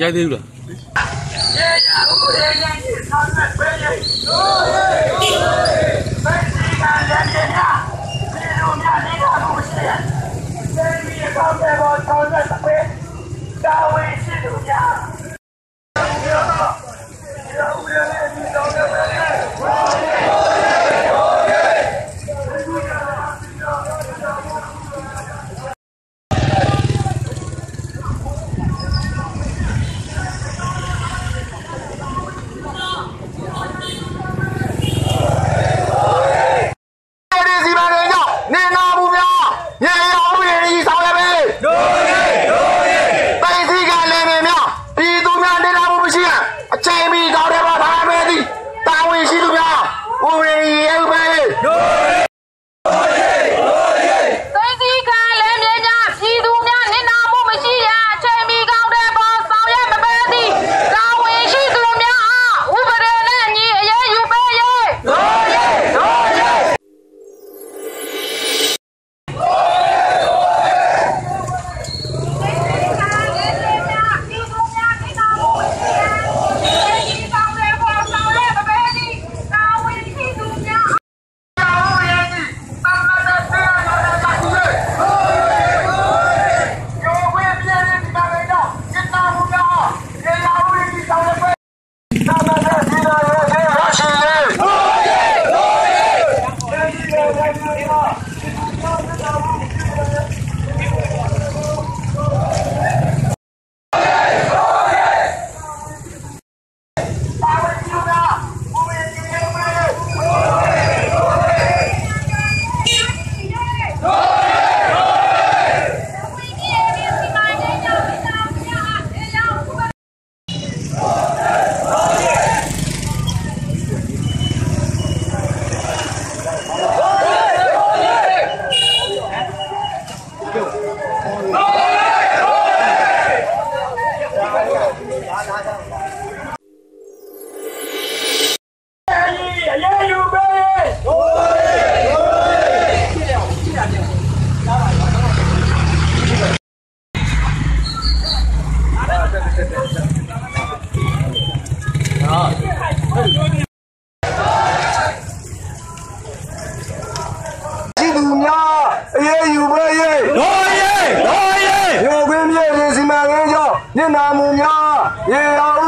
ရိုက်သေးဘူးလားဒီ ရှိသူများအရေးယူပေး၍ဒိုရေဒိုရေရုပ်ခွင့်ပြည့်စီမံကိန်းကြောင့်ညနာမှုများရေရော